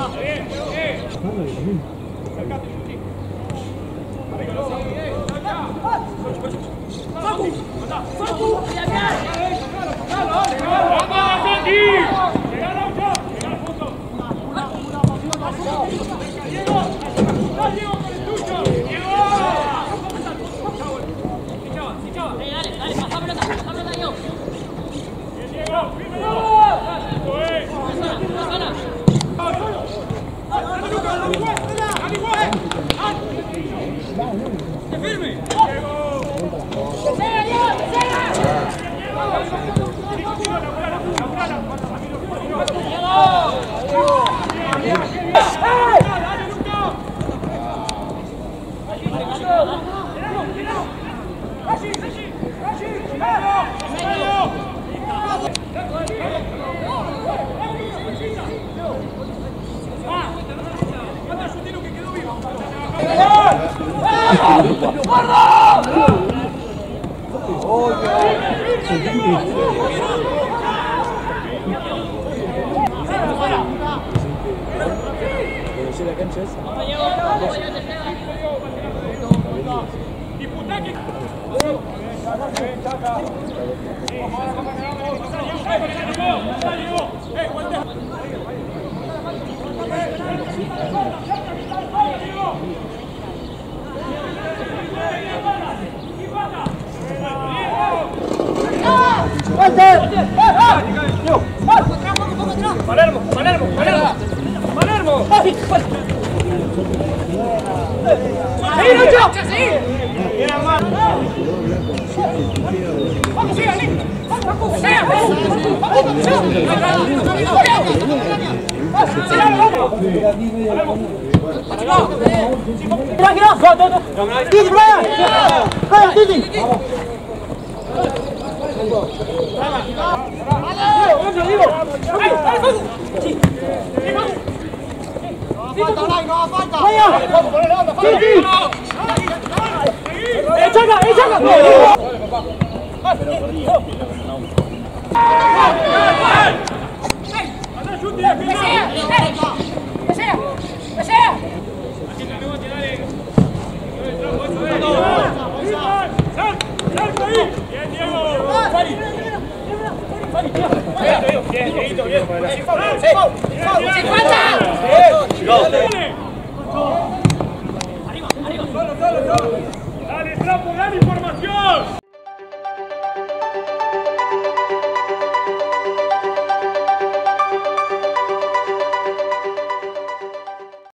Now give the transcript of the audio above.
Dale, dale, firme! Hey, what the Palermo, Palermo. ¡Vamos! ¡Vamos, Titi! Brian! Titi! 上呢度，哎，快啲收住，你翻，我翻就，系啊，我唔管你啦，我翻就，你出噶，你出噶，快啲，快啲，哎，把那兄弟给他，哎，快些，快些。Thank you. 一二三四五六七八